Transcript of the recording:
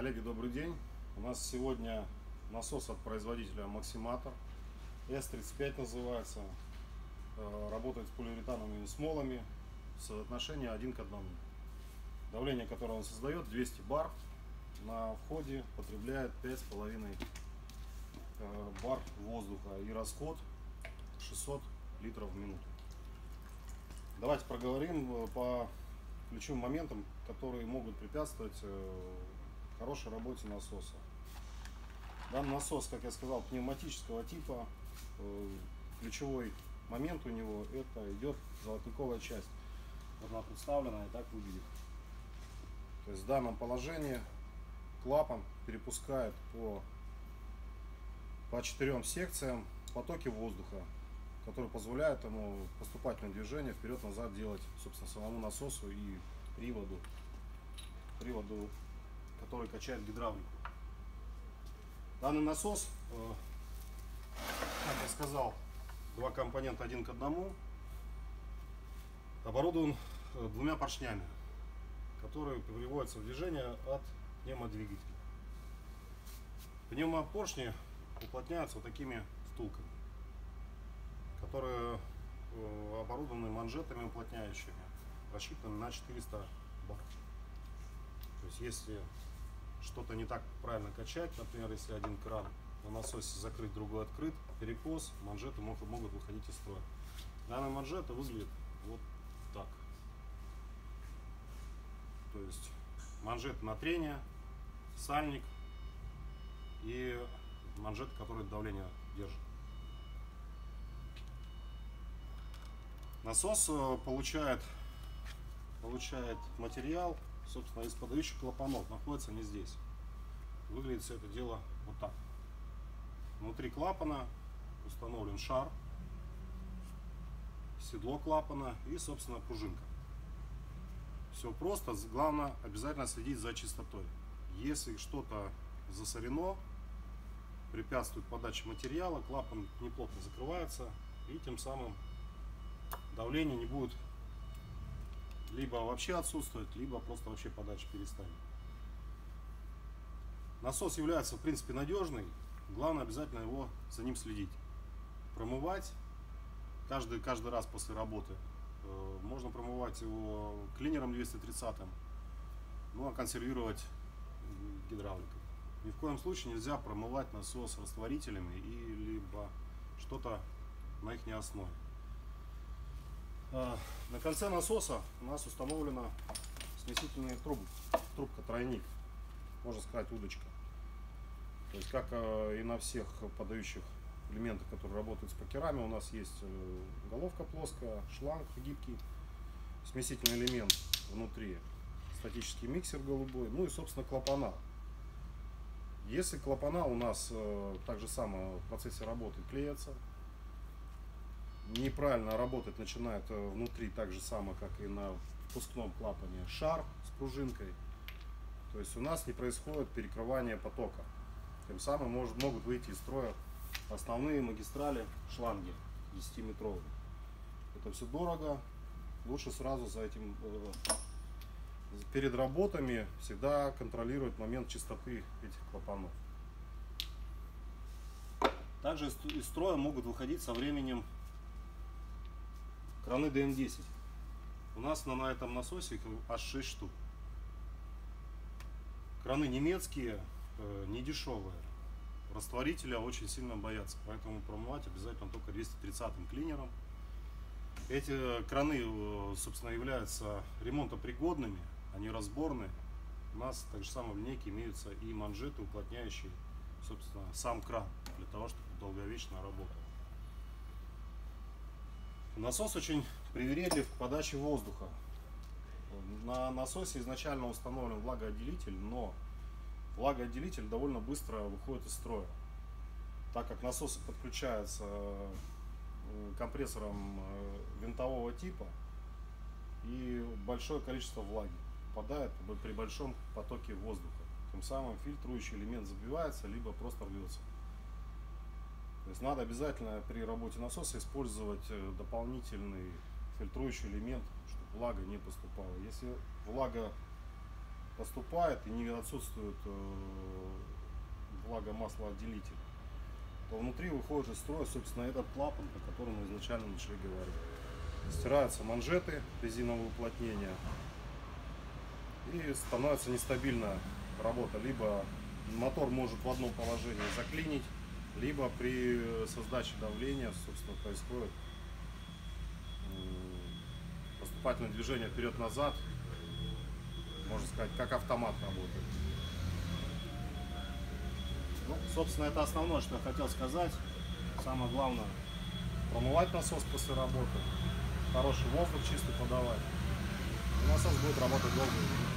Коллеги, добрый день. У нас сегодня насос от производителя Максиматор. S35 называется. Э, Работает с полиуретановыми смолами. Соотношение 1 к 1. Давление, которое он создает, 200 бар. На входе потребляет 5,5 э, бар воздуха и расход 600 литров в минуту. Давайте проговорим э, по ключевым моментам, которые могут препятствовать хорошей работе насоса. Данный насос, как я сказал, пневматического типа. Э, Ключевой момент у него это идет золотниковая часть. Вот она представлена и так выглядит. То есть в данном положении клапан перепускает по, по четырем секциям потоки воздуха, которые позволяют ему поступательное движение вперед-назад делать, собственно, самому насосу и приводу, приводу, который качает гидравлику. Данный насос, э, как я сказал, два компонента один к одному, оборудован э, двумя поршнями, которые приводятся в движение от пневмодвигателя. Пневмопоршни уплотняются вот такими втулками, которые э, оборудованы манжетами уплотняющими, рассчитанными на 400 бар. То есть если что-то не так правильно качать, например, если один кран на насосе закрыт, другой открыт, перекос, манжеты могут, могут выходить из строя. Данная манжета выглядит вот так. То есть манжет на трение, сальник и манжет, который давление держит. Насос э, получает, получает материал, собственно, из подающих клапанов. Находится не здесь. Выглядит все это дело вот так. Внутри клапана установлен шар, седло клапана и, собственно, пружинка. Все просто. Главное обязательно следить за чистотой. Если что-то засорено, препятствует подаче материала, клапан неплотно закрывается и тем самым давление не будет либо вообще отсутствовать, либо просто вообще подача перестанет. Насос является в принципе надежный, главное обязательно его за ним следить. Промывать каждый, каждый раз после работы. Э, Можно промывать его клинером 230, ну а консервировать гидравликой. Ни в коем случае нельзя промывать насос растворителями и либо что-то на их основе. А, На конце насоса у нас установлена смесительная труб, трубка тройник, можно сказать удочка. То есть как э, и на всех подающих элементах, которые работают с покерами, у нас есть э, головка плоская, шланг гибкий, смесительный элемент внутри, статический миксер голубой, ну и собственно клапана. Если клапана у нас э, так же самое в процессе работы клеятся, неправильно работать начинает э, внутри так же самое, как и на впускном клапане шар с пружинкой. То есть у нас не происходит перекрывание потока. Тем самым может, могут выйти из строя основные магистрали шланги 10-метровые. Это все дорого. Лучше сразу за этим э, перед работами всегда контролировать момент чистоты этих клапанов. Также из строя могут выходить со временем краны ДН-10. У нас на, на этом насосе их аж 6 штук. Краны немецкие, э, не дешевые. Растворителя очень сильно боятся, поэтому промывать обязательно только 230 клинером. Эти краны, э, собственно, являются ремонтопригодными, они разборные. У нас так же самое в линейке имеются и манжеты, уплотняющие, собственно, сам кран, для того, чтобы долговечно работал. Насос очень привередлив к подаче воздуха. На насосе изначально установлен влагоотделитель, но влагоотделитель довольно быстро выходит из строя. Так как насосы подключаются э, компрессором э, винтового типа и большое количество влаги попадает при большом потоке воздуха. Тем самым фильтрующий элемент забивается, либо просто рвется. То есть надо обязательно при работе насоса использовать э, дополнительный фильтрующий элемент, чтобы влага не поступала. Если влага поступает и не отсутствует э, влагомаслоотделитель, то внутри выходит из строя, собственно, этот клапан, о котором мы изначально начали говорить. Стираются манжеты резинового уплотнения и становится нестабильная работа. Либо мотор может в одном положении заклинить, либо при создаче давления, собственно, происходит поступательное движение вперед-назад, можно сказать, как автомат работает. Ну, собственно, это основное, что я хотел сказать. Самое главное, Промывать насос после работы, хороший воздух чистый подавать. И насос будет работать долго.